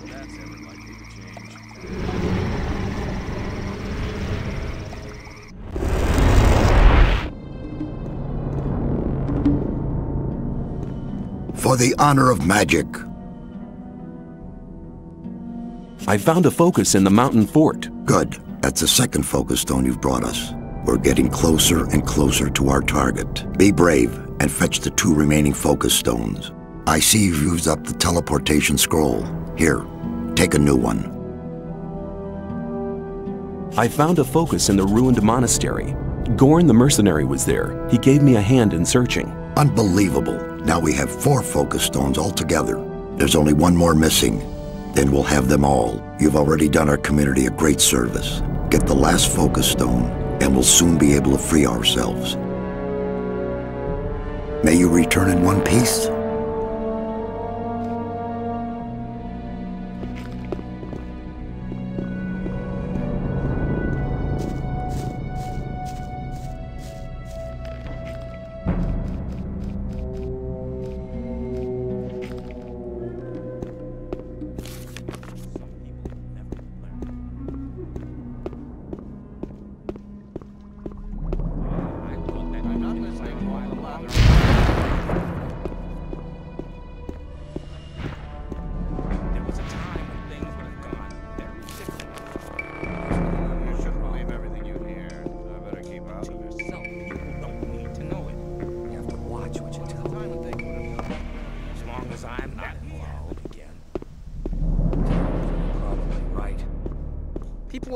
that's ever likely to change. For the honor of magic. I found a focus in the mountain fort. Good. That's the second focus stone you've brought us. We're getting closer and closer to our target. Be brave and fetch the two remaining focus stones. I see you've used up the teleportation scroll. Here, take a new one. I found a focus in the ruined monastery. Gorn the mercenary was there. He gave me a hand in searching. Unbelievable. Now we have four focus stones altogether. There's only one more missing. Then we'll have them all. You've already done our community a great service. Get the last focus stone, and we'll soon be able to free ourselves. May you return in one piece?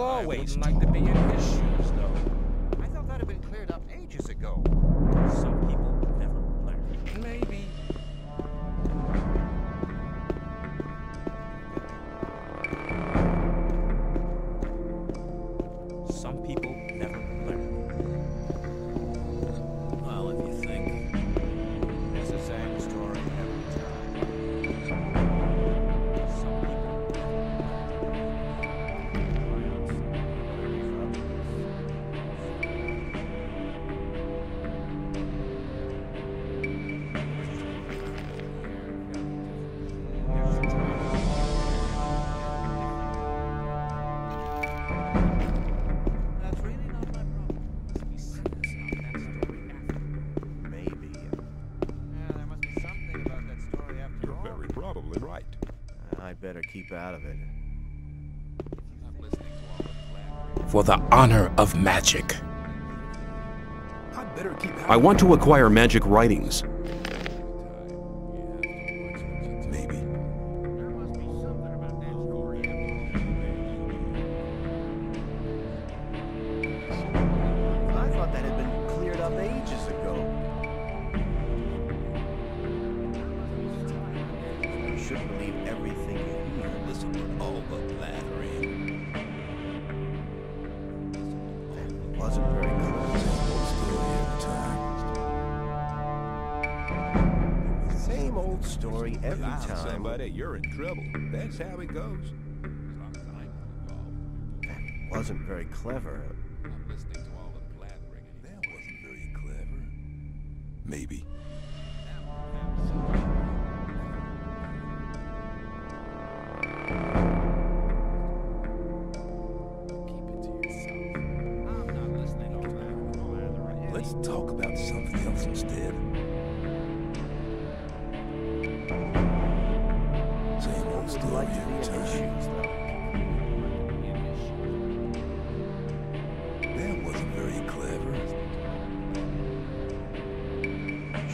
Always. Like to be in his shoes, You're probably right. Uh, I'd better keep out of it. Not listening to all the blabbering. For the honor of magic. I'd better keep I want to acquire magic writings.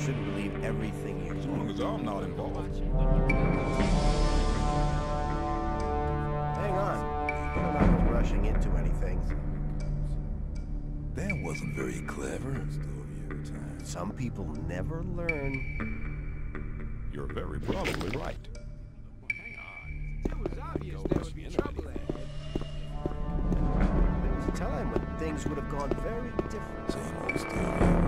Shouldn't believe everything you As long as I'm not involved. Hang on. We're not rushing into anything. That wasn't very clever. Some people never learn. You're very probably right. Hang on. It was obvious there was trouble. There was a time when things would have gone very different. Same old story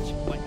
watch what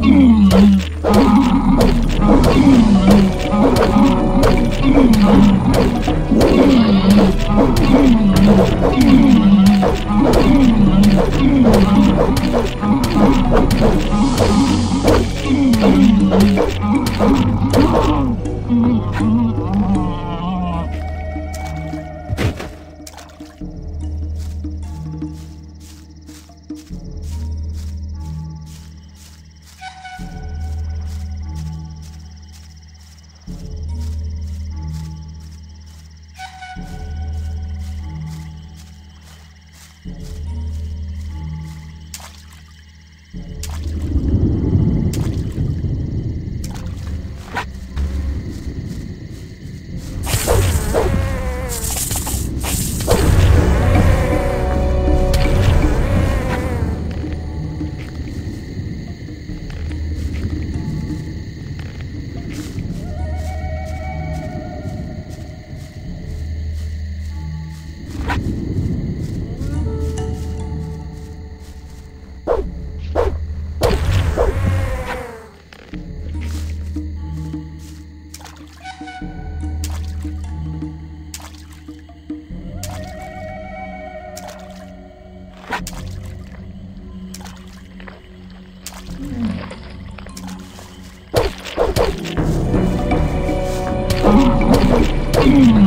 Mm.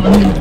Thank you.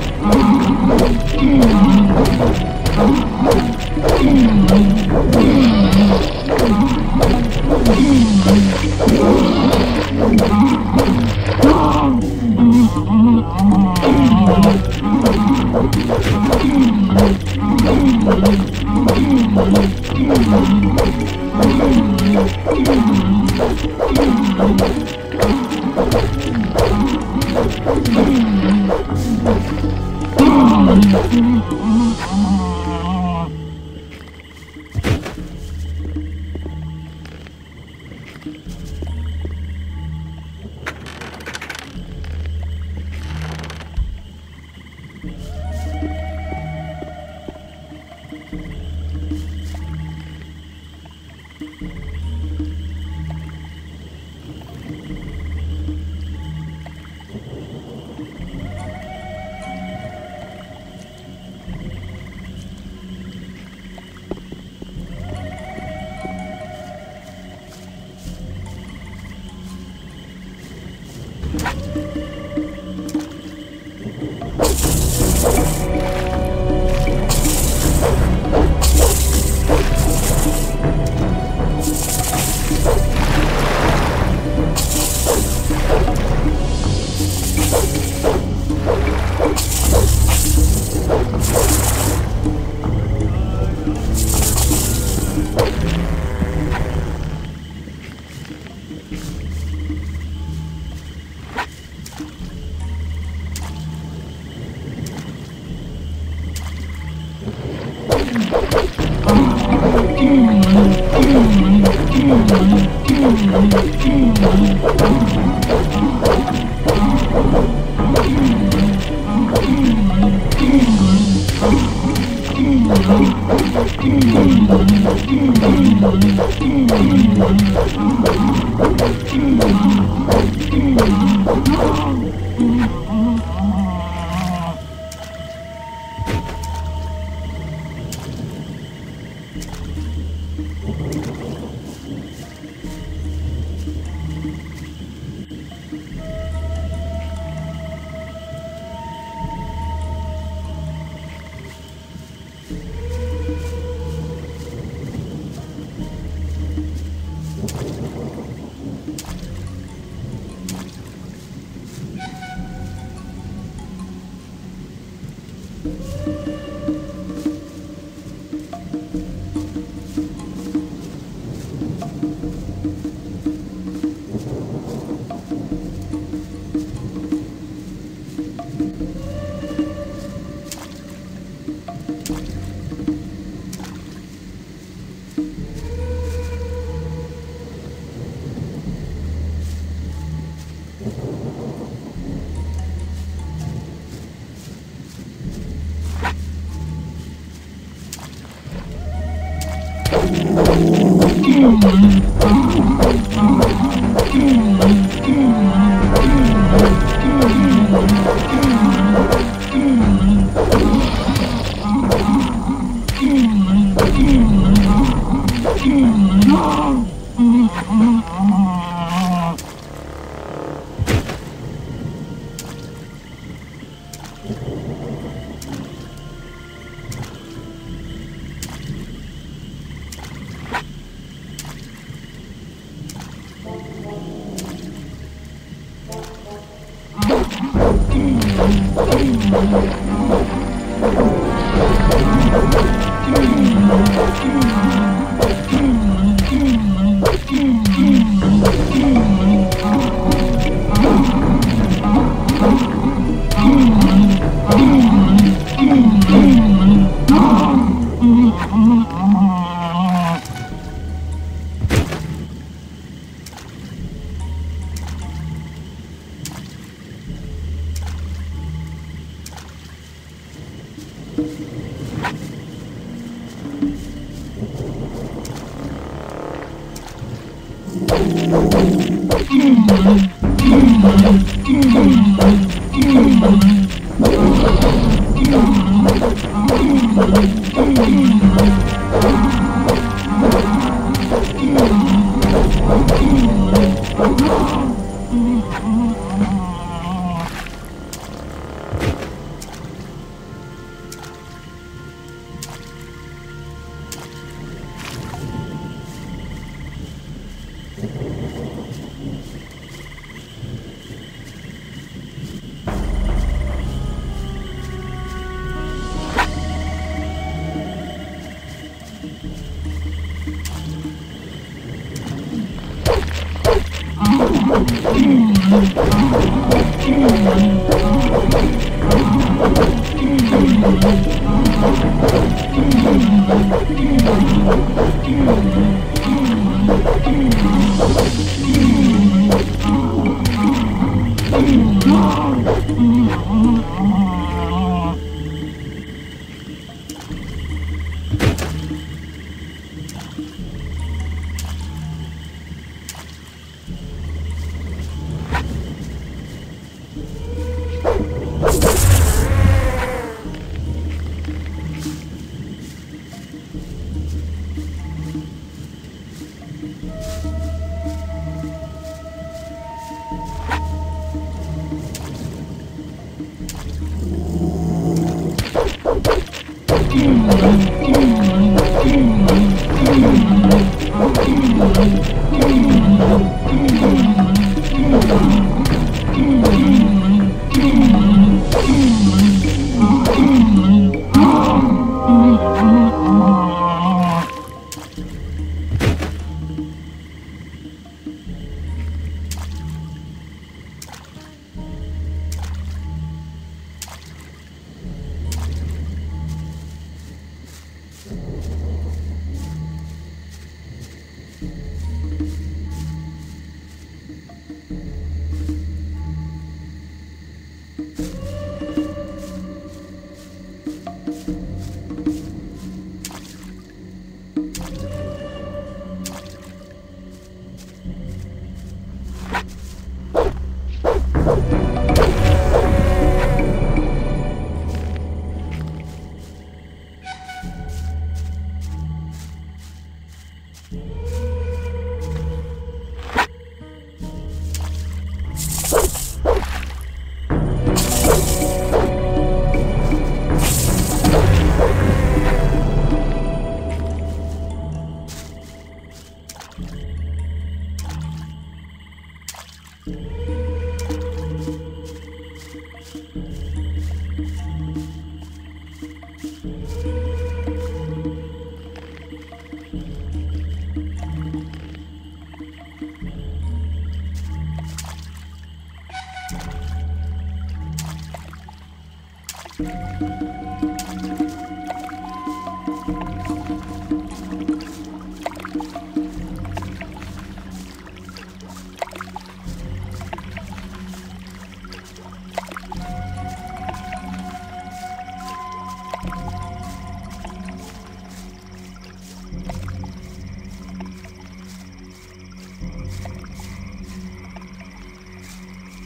Thank